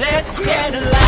Let's get alive.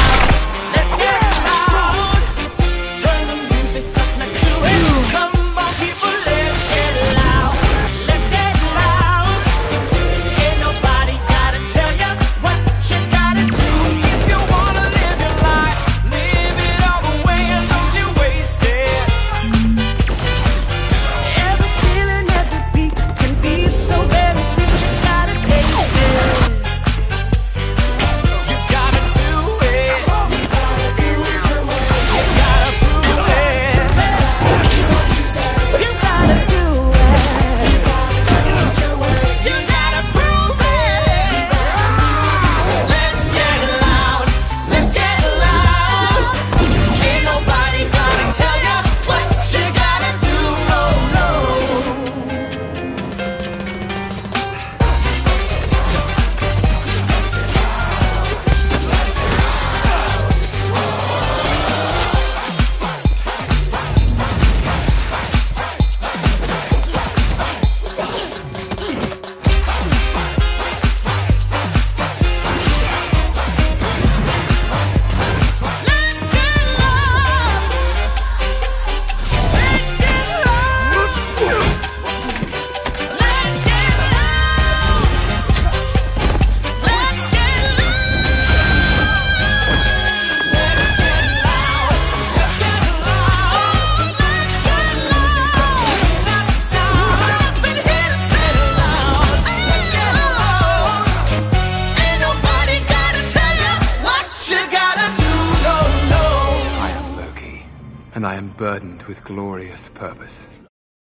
and I am burdened with glorious purpose.